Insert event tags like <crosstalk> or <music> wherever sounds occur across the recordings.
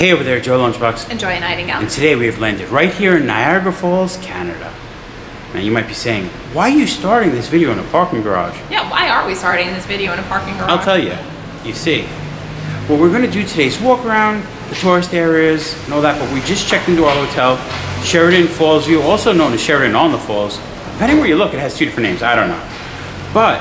Hey over there, Joe Lunchbox. Enjoy a nightingale. And today we have landed right here in Niagara Falls, Canada. Now you might be saying, why are you starting this video in a parking garage? Yeah, why are we starting this video in a parking garage? I'll tell you. You see, what we're going to do today is walk around the tourist areas and all that, but we just checked into our hotel, Sheraton Falls View, also known as Sheraton on the Falls. Depending where you look, it has two different names. I don't know. But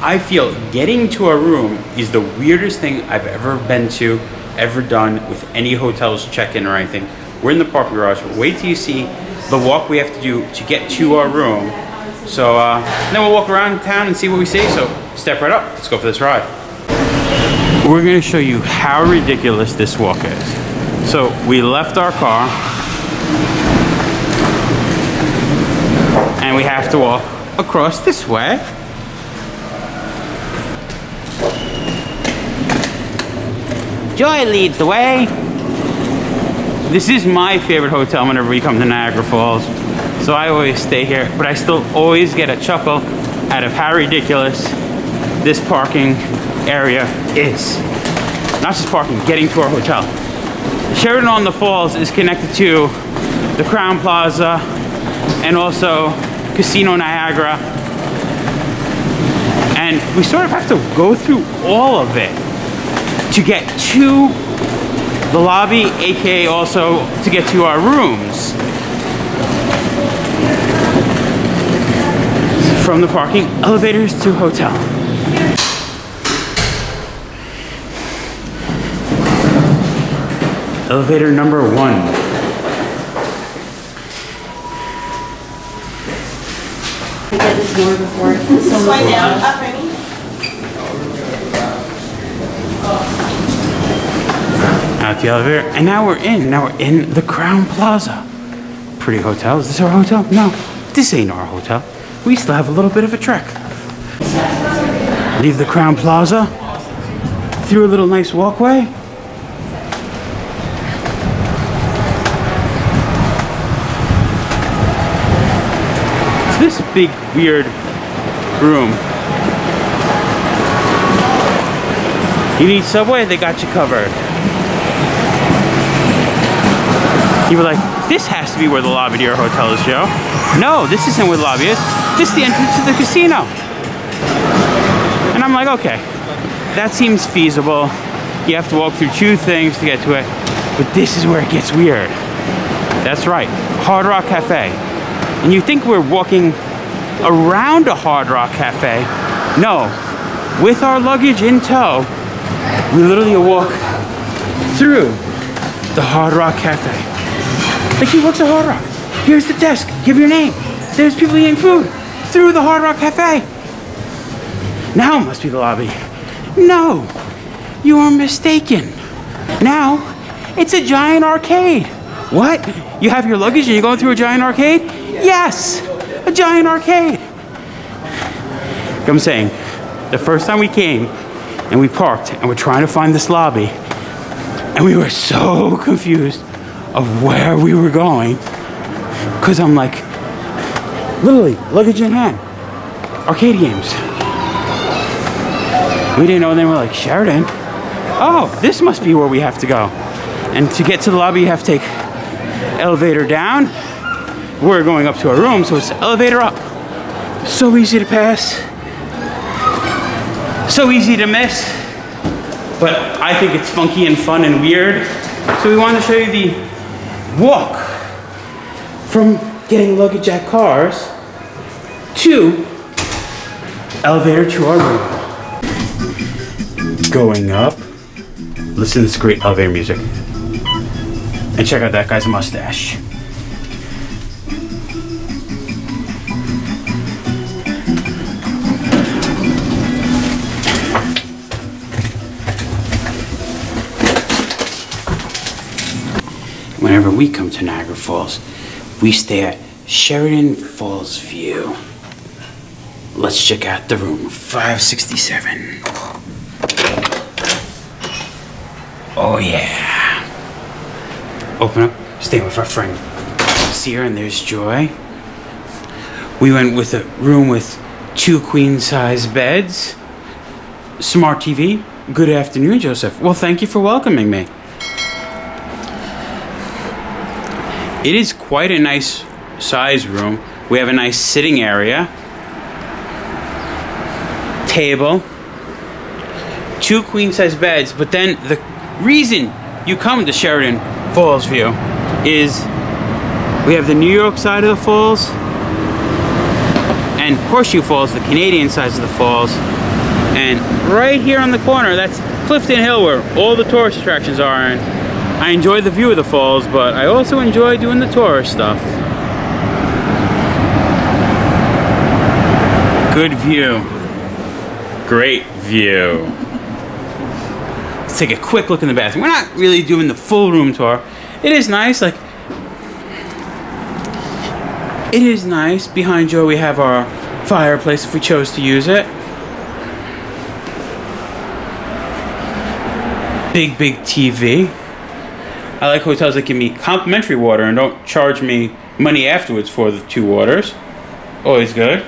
I feel getting to our room is the weirdest thing I've ever been to, ever done with any hotel's check-in or anything. We're in the parking garage, but wait till you see the walk we have to do to get to our room. So uh, then we'll walk around town and see what we see. So step right up. Let's go for this ride. We're to show you how ridiculous this walk is. So we left our car and we have to walk across this way. Joy leads the way. This is my favorite hotel whenever we come to Niagara Falls. So I always stay here, but I still always get a chuckle out of how ridiculous this parking area is. Not just parking, getting to our hotel. Sheraton on the Falls is connected to the Crowne Plaza and also Casino Niagara. And we sort of have to go through all of it to get to the lobby, aka also to get to our rooms. From the parking elevators to hotel. Elevator number one. We did this door before. Slide down, long. up, Remy. Out the elevator, and now we're in. Now we're in the Crowne Plaza. Pretty hotel. Is this our hotel? No, this ain't our hotel. We still have a little bit of a trek. Leave the Crowne Plaza through a little nice walkway. It's this big weird room. You need subway? They got you covered. You were like, this has to be where the your hotel is, Joe. No, this isn't where the lobby is. This is the entrance to the casino. And I'm like, okay, that seems feasible. You have to walk through two things to get to it. But this is where it gets weird. That's right, Hard Rock Cafe. And you think we're walking around a Hard Rock Cafe. No, with our luggage in tow, we literally walk through the Hard Rock Cafe. Like he works at Hard Rock. Here's the desk. Give your name. There's people eating food through the Hard Rock Cafe. Now it must be the lobby. No, you are mistaken. Now it's a giant arcade. What? You have your luggage and you're going through a giant arcade? Yes, a giant arcade. I'm saying, the first time we came and we parked and we're trying to find this lobby, and we were so confused of where we were going because I'm like, literally, luggage in hand, arcade games. We didn't know, then we're like, Sheraton, oh, this must be where we have to go. And to get to the lobby, you have to take elevator down. We're going up to our room, so it's elevator up. So easy to pass, so easy to miss. But I think it's funky and fun and weird. So we want to show you the walk from getting luggage at cars to elevator to our room. Going up. Listen to this great elevator music. And check out that guy's mustache. We come to Niagara Falls, we stay at Sheraton Falls View. Let's check out the room 567. Oh, yeah. Open up, stay with our friend See her and there's Joy. We went with a room with two queen size beds, smart TV. Good afternoon, Joseph. Well, thank you for welcoming me. It is quite a nice size room. We have a nice sitting area, table, two queen size beds, but then the reason you come to Sheraton Falls View is we have the New York side of the falls and Horseshoe Falls, the Canadian side of the falls. And right here on the corner, that's Clifton Hill where all the tourist attractions are. And I enjoy the view of the falls, but I also enjoy doing the tourist stuff. Good view. Great view. Let's take a quick look in the bathroom. We're not really doing the full room tour. It is nice, like it is nice. Behind Joe we have our fireplace if we chose to use it. Big, big TV. I like hotels that give me complimentary water and don't charge me money afterwards for the two waters. Always good.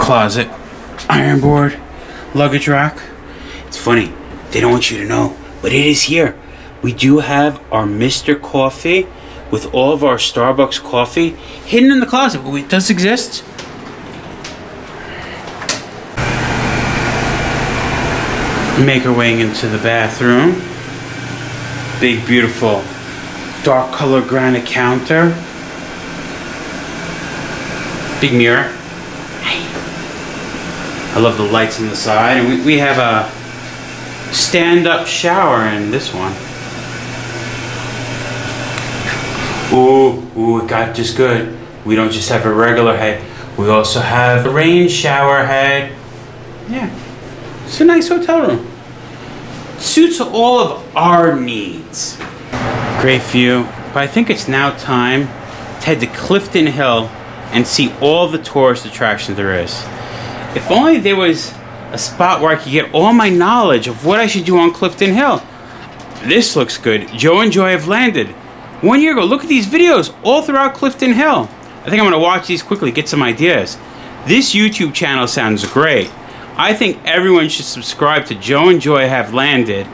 Closet, iron board, luggage rack. It's funny, they don't want you to know, but it is here. We do have our Mr. Coffee with all of our Starbucks coffee hidden in the closet, but it does exist. Make our way into the bathroom. Big, beautiful, dark color granite counter. Big mirror. I love the lights on the side, and we, we have a stand-up shower in this one. Ooh, ooh, it got just good. We don't just have a regular head. We also have a rain shower head. Yeah, it's a nice hotel room. Suits all of our needs. Great view, but I think it's now time to head to Clifton Hill and see all the tourist attractions there is. If only there was a spot where I could get all my knowledge of what I should do on Clifton Hill. This looks good. Joe and Joy have landed. One year ago, look at these videos all throughout Clifton Hill. I think I'm gonna watch these quickly, get some ideas. This YouTube channel sounds great. I think everyone should subscribe to Joe and Joy Have Landed,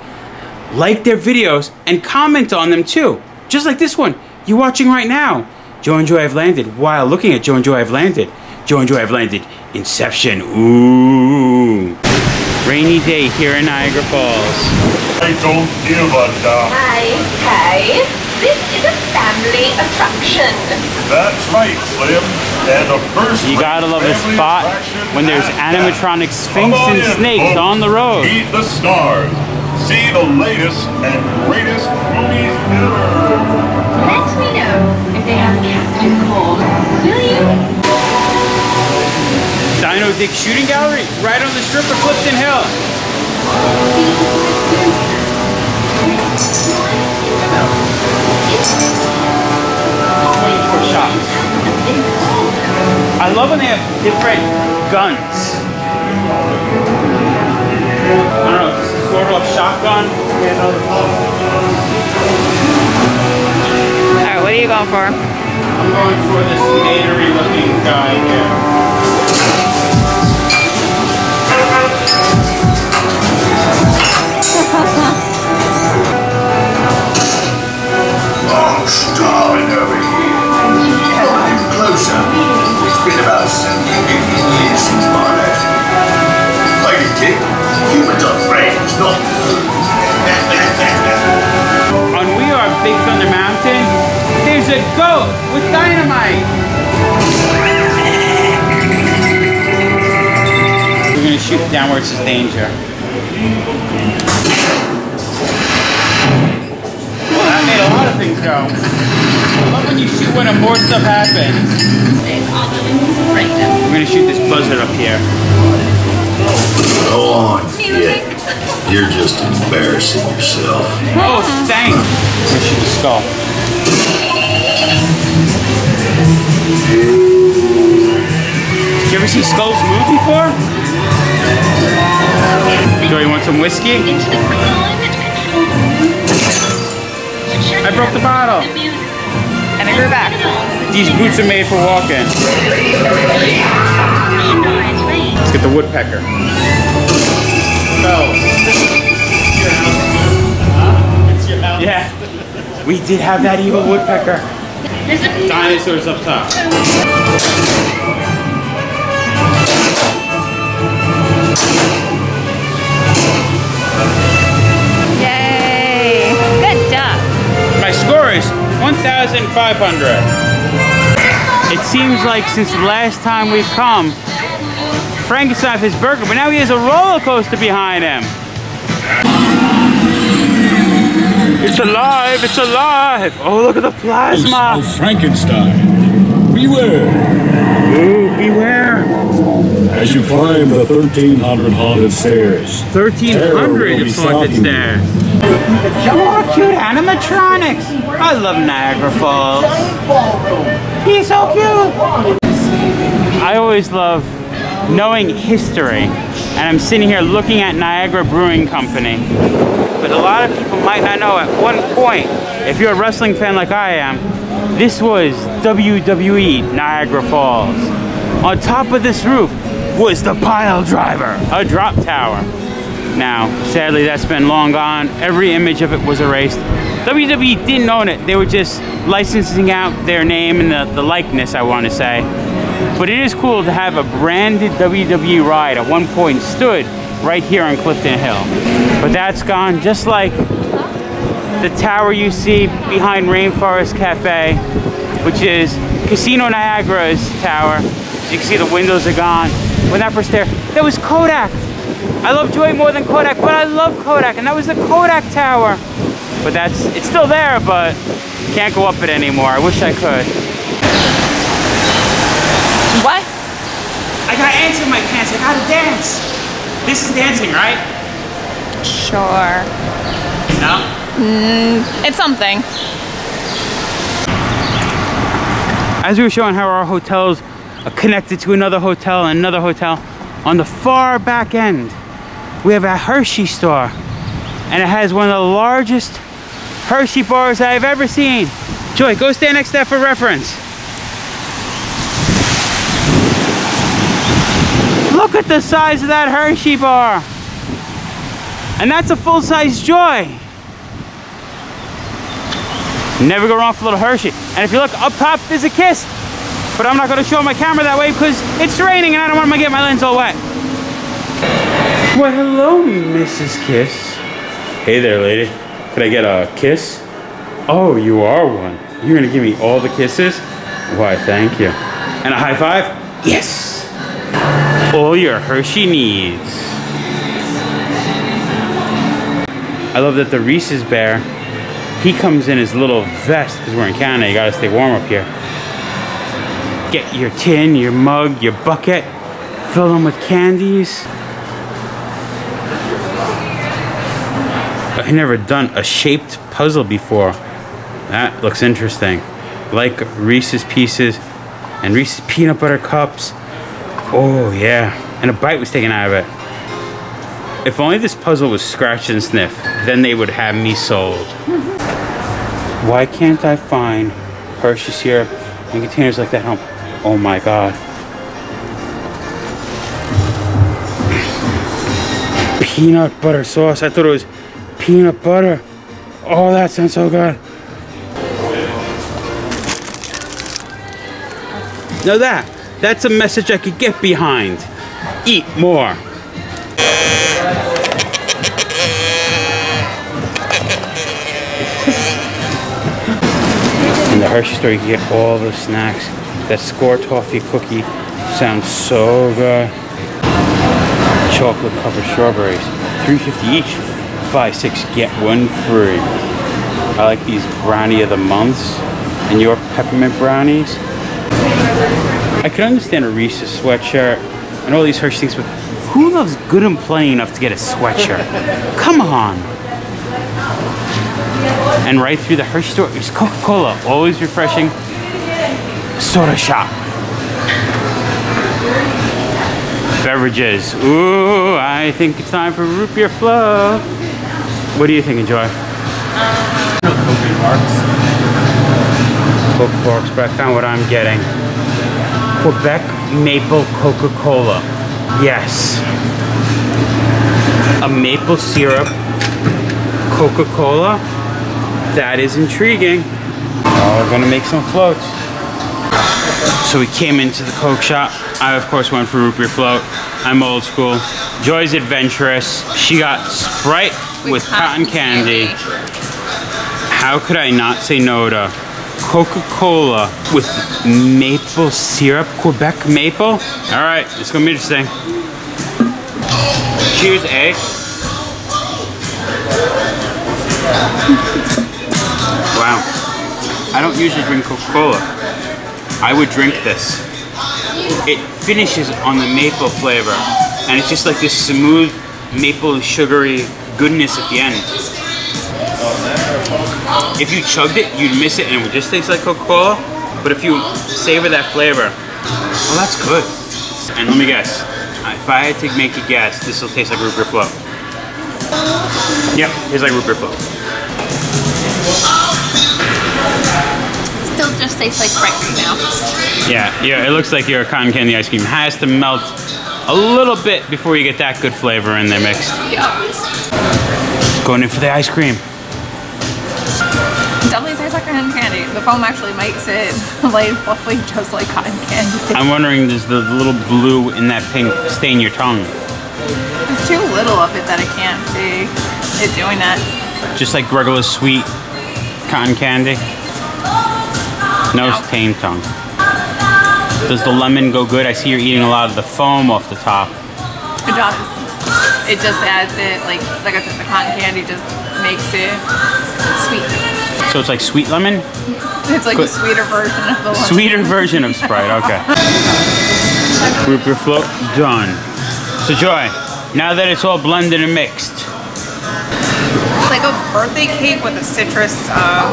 like their videos, and comment on them too. Just like this one you're watching right now. Joe and Joy Have Landed while looking at Joe and Joy Have Landed. Joe and Joy Have Landed. Inception. Ooh. Rainy day here in Niagara Falls. I don't give a damn. Hi, hi. This is a family attraction. That's right, Slim. And the first You gotta love a spot when there's animatronic sphinx on and snakes folks. on the road. Meet the stars. See the latest and greatest movies ever. Let me know if they have captain call. Will you? Dino Dick Shooting Gallery right on the strip of Clifton Hill. Twenty-four love when they have different guns. I don't know, this is sort of shotgun. Alright, what are you going for? I'm going for this manery looking guy here. <laughs> been about 70 million years since my last meeting. Lady Dick, humans are friends, not food. On We Are Big Thunder Mountain, there's a goat with dynamite. We're gonna shoot downwards where it says danger. Well, that made a lot of things go. I love when you shoot when more stuff happens. We're gonna shoot this buzzard up here. Go on, kid. You're just embarrassing yourself. Oh, thanks. I'm gonna shoot the skull. Did you ever see skulls move before? Joey, you want some whiskey? I broke the bottle. And I grew back. These boots are made for walking. Let's get the woodpecker. Go. Yeah. We did have that evil woodpecker. Dinosaurs up top. Yay! My score is 1,500. It seems like since the last time we've come, Frankenstein his burger, but now he has a roller coaster behind him. It's alive! It's alive! Oh, look at the plasma! of Frankenstein. Beware Ooh, beware! as you climb the 1300 haunted stairs. 1300 haunted stairs. Oh, cute animatronics! I love Niagara Falls. He's so cute! I always love knowing history, and I'm sitting here looking at Niagara Brewing Company. But a lot of people might not know at one point, if you're a wrestling fan like I am, this was WWE Niagara Falls. On top of this roof was the pile driver, a drop tower. Now, sadly, that's been long gone. Every image of it was erased. WWE didn't own it. They were just licensing out their name and the, the likeness, I want to say. But it is cool to have a branded WWE ride at one point stood right here on Clifton Hill. But that's gone, just like the tower you see behind Rainforest Cafe, which is Casino Niagara's tower. You can see, the windows are gone. When that first there, that was Kodak. I love Joy more than Kodak, but I love Kodak, and that was the Kodak Tower. But that's, it's still there, but can't go up it anymore. I wish I could. What? I got ants in my pants. I gotta dance. This is dancing, right? Sure. No. Mm, it's something. As we were showing how our hotels are connected to another hotel and another hotel, on the far back end, we have a Hershey store. And it has one of the largest Hershey bars I've ever seen. Joy, go stand next to that for reference. Look at the size of that Hershey bar. And that's a full-size Joy. Never go wrong with a little Hershey. And if you look up top, there's a kiss. But I'm not gonna show my camera that way because it's raining and I don't want to get my lens all wet. Well, hello, Mrs. Kiss. Hey there, lady. Could I get a kiss? Oh, you are one. You're gonna give me all the kisses? Why, thank you. And a high five? Yes. All your Hershey needs. I love that the Reese's bear, he comes in his little vest because we're in Canada. You gotta stay warm up here. Get your tin, your mug, your bucket, fill them with candies. I've never done a shaped puzzle before. That looks interesting. Like Reese's Pieces and Reese's Peanut Butter Cups. Oh, yeah. And a bite was taken out of it. If only this puzzle was scratch and sniff, then they would have me sold. Why can't I find Hershey syrup in containers like that home? Oh my god. Peanut butter sauce. I thought it was peanut butter. Oh, that sounds so good. Now that, that's a message I could get behind. Eat more. <laughs> In the Hershey store, you get all the snacks. That score toffee cookie sounds so good. Chocolate covered strawberries, 350 each. Buy six, get one free. I like these brownie of the months and your peppermint brownies. I could understand a Reese's sweatshirt and all these Hershey things, but who loves good and plain enough to get a sweatshirt? Come on. And right through the Hershey store is Coca-Cola, always refreshing. Soda shop. Beverages. Ooh, I think it's time for root beer flow. What do you think, Enjoy? Coke Barks, but I found what I'm getting. Quebec Maple Coca-Cola. Yes. A maple syrup Coca-Cola. That is intriguing. Oh, we're gonna make some floats. So we came into the Coke shop. I of course went for root beer float. I'm old school. Joy's adventurous. She got Sprite with, cotton candy. How could I not say no to Coca-Cola with maple syrup, Quebec maple? All right, it's gonna be interesting. Cheers, eh? Wow. I don't usually drink Coca-Cola. I would drink this. It finishes on the maple flavor, and it's just like this smooth maple sugary goodness at the end. If you chugged it, you'd miss it and it would just taste like Coca-Cola. But if you savor that flavor, well, that's good. And let me guess, uh, if I had to make a guess, this will taste like root beer float. Yep, tastes like root beer float. Just tastes like Sprite right now. Yeah, yeah, it looks like your cotton candy ice cream has to melt a little bit before you get that good flavor in there mixed. Yep. Going in for the ice cream. Definitely tastes like cotton candy. The foam actually makes it <laughs> like fluffy just like cotton candy. I'm wondering, does the little blue in that pink stain your tongue? There's too little of it that I can't see it doing that. Just like regular sweet cotton candy? No, stain tongue. Does the lemon go good? I see you're eating a lot of the foam off the top. It does. It just adds it, like like I said, the cotton candy just makes it sweet. So it's like sweet lemon? <laughs> It's like Good. a sweeter version of the lemon. Sweeter version of Sprite, okay. Group your float, done. So Joy, now that it's all blended and mixed, It's like a birthday cake with a citrus um,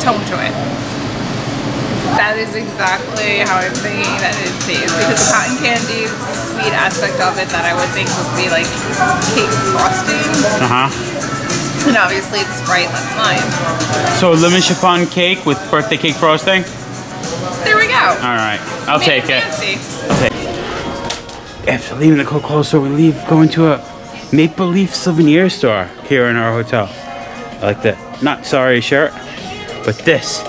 tone to it. That is exactly how I'm thinking that it tastes because the cotton candy sweet aspect of it that I would think would be like cake frosting, uh-huh. and obviously it's Sprite that's mine. So lemon chiffon cake with birthday cake frosting? There we go. All right, I'll take it. fancy. After leaving the Coca-Cola store, we leave, going to a Maple Leaf souvenir store here in our hotel. I like the not sorry shirt, but this.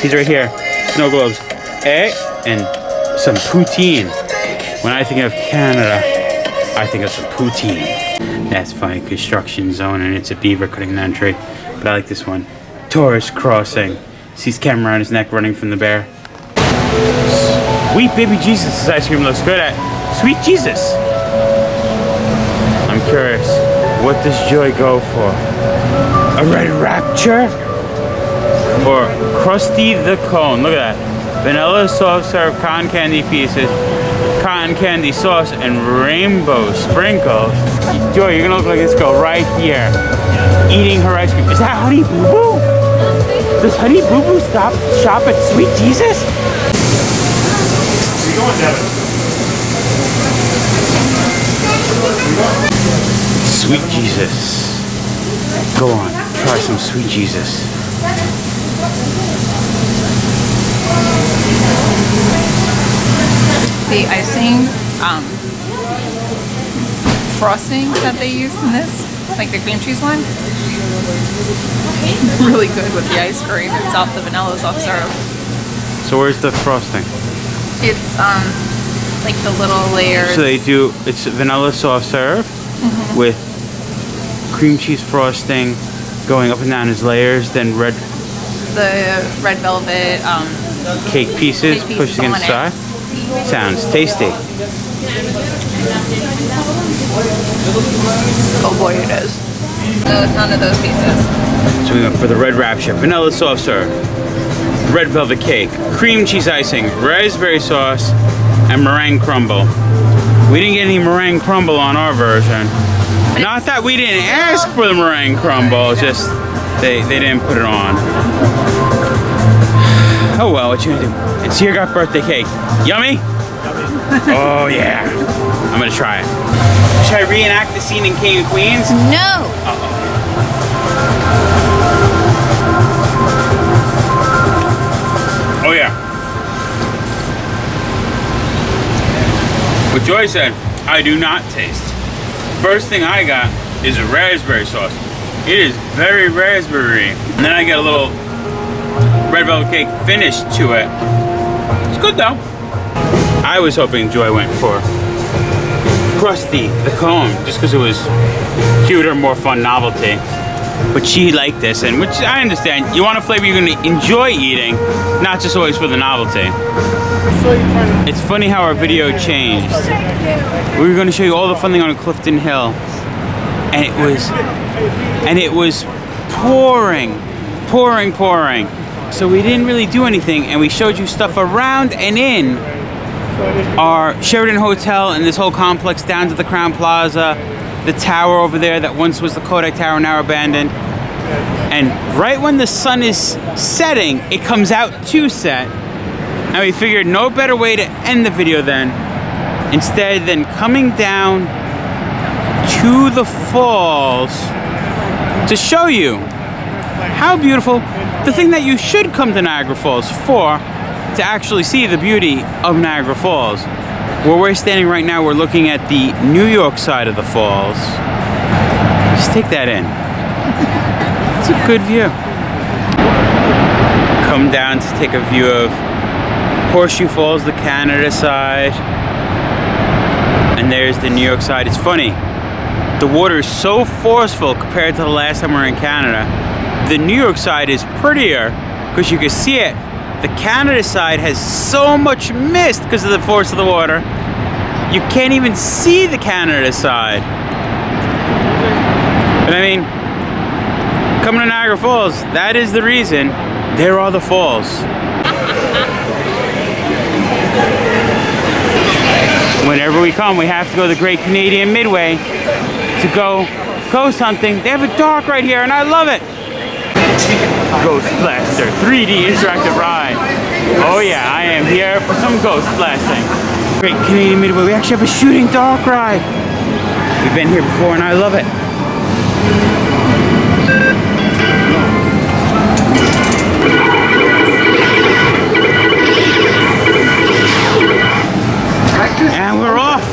He's right here. Snow globes. Eh? And some poutine. When I think of Canada, I think of some poutine. That's fine. Construction zone and it's a beaver cutting down tree. But I like this one. Tourist crossing. Sees camera around his neck running from the bear. Sweet baby Jesus, this ice cream looks good at. Sweet Jesus. I'm curious, what does Joy go for? A red rapture? Or Krusty the Cone? Look at that. Vanilla soft serve cotton candy pieces, cotton candy sauce, and rainbow sprinkles. Joy, you're gonna look like this girl right here, eating her ice cream. Is that Honey Boo Boo? Does Honey Boo Boo stop shop at Sweet Jesus? You going, Devin? Sweet Jesus. Go on, try some sweet Jesus. The icing um, frosting that they use in this, like the cream cheese one, <laughs> really good with the ice cream It's off the vanilla soft serve. So where's the frosting? It's um like the little layers. So they do, it's vanilla soft serve with cream cheese frosting going up and down as layers, then red the red velvet. Um, cake pieces Cake pieces pushed against the side. Sounds tasty. oh boy, it is. No, it's none of those pieces. So we went for the red rapture, vanilla soft serve, red velvet cake, cream cheese icing, raspberry sauce, and meringue crumble. We didn't get any meringue crumble on our version. Not that we didn't ask for the meringue crumble, just they, they didn't put it on. Oh well, what you gonna do? And Sear got birthday cake. Yummy? <laughs> oh yeah. I'm gonna try it. Should I reenact the scene in King of Queens? No. Oh yeah. What Joy said, I do not taste. First thing I got is a raspberry sauce. It is very raspberry. And then I get a little red velvet cake finish to it. It's good though. I was hoping Joy went for Krusty, the cone, just because it was cuter, more fun novelty. But she liked this, and which I understand. You want a flavor you're gonna enjoy eating, not just always for the novelty. It's funny how our video changed. We were gonna show you all the fun thing on Clifton Hill, and it was, and it was pouring, pouring, pouring. So we didn't really do anything, and we showed you stuff around and in our Sheraton Hotel and this whole complex down to the Crowne Plaza, the tower over there that once was the Kodak Tower, now abandoned. And right when the sun is setting, it comes out to set. And we figured no better way to end the video then, instead than coming down to the falls to show you how beautiful the thing that you should come to Niagara Falls for to actually see the beauty of Niagara Falls. Where we're standing right now, we're looking at the New York side of the falls. Just take that in. It's a good view. Come down to take a view of Horseshoe Falls, the Canada side. And there's the New York side. It's funny. The water is so forceful compared to the last time we were in Canada. The New York side is prettier because you can see it the Canada side has so much mist because of the force of the water. You can't even see the Canada side. But I mean, coming to Niagara Falls, that is the reason. There are the falls. Whenever we come, we have to go to the Great Canadian Midway to go ghost hunting. They have a dock right here, and I love it. Ghost Blaster 3D interactive ride. Oh yeah, I am here for some ghost blasting. Great Canadian Midway. We actually have a shooting dark ride. We've been here before and I love it. And we're off.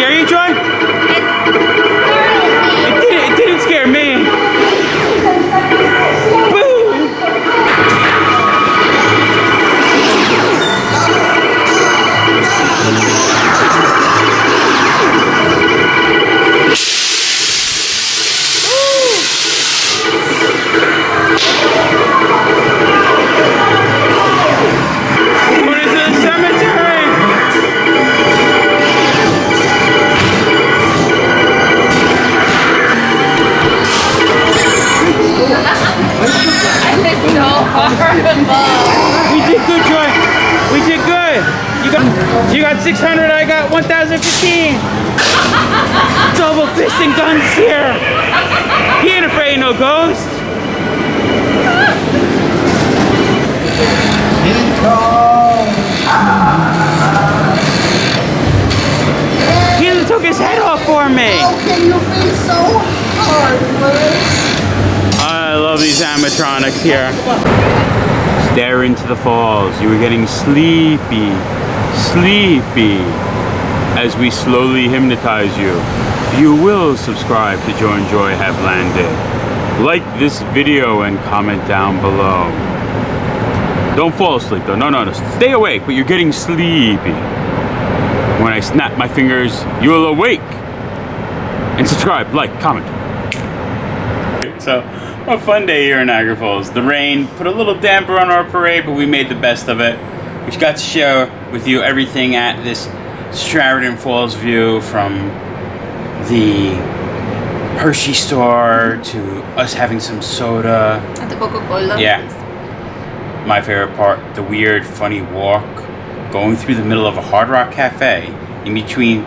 Woo! Did it It's so horrible. We did good, Joy. We did good. You got you got 600. I got 1,015. <laughs> Double fisting guns here. He ain't afraid of no ghost. He took his head off for me. How Can you be so? I love these animatronics here. Stare into the falls. You are getting sleepy, sleepy. As we slowly hypnotize you, you will subscribe to Joy and Joy Have Landed. Like this video and comment down below. Don't fall asleep though. No, no, no. Stay awake, but you're getting sleepy. When I snap my fingers, you will awake. And subscribe, like, comment. So, a fun day here in Niagara Falls. The rain put a little damper on our parade, but we made the best of it. We got to share with you everything at this Sheraton Falls view from the Hershey store to us having some soda. At the Coca-Cola. Yeah. My favorite part, the weird, funny walk going through the middle of a Hard Rock Cafe in between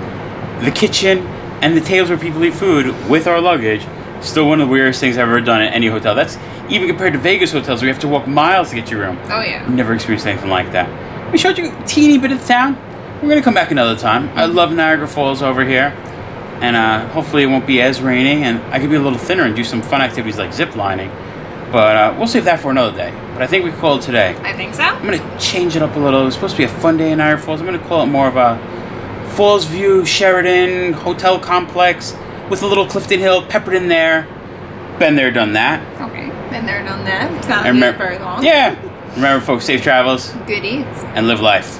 the kitchen and the tables where people eat food with our luggage. Still one of the weirdest things I've ever done at any hotel. That's even compared to Vegas hotels where you have to walk miles to get your room. Oh yeah. Never experienced anything like that. We showed you a teeny bit of the town. We're gonna come back another time. I love Niagara Falls over here. And uh, hopefully it won't be as rainy and I can be a little thinner and do some fun activities like zip lining. But uh, we'll save that for another day. But I think we can call it today. I think so. I'm gonna change it up a little. It's supposed to be a fun day in Niagara Falls. I'm gonna call it more of a Falls View Sheraton hotel complex with a little Clifton Hill peppered in there. Been there, done that. Okay. Been there, done that. It's not And been remem- very long. Yeah. Remember, folks, safe travels Good eats. and live life.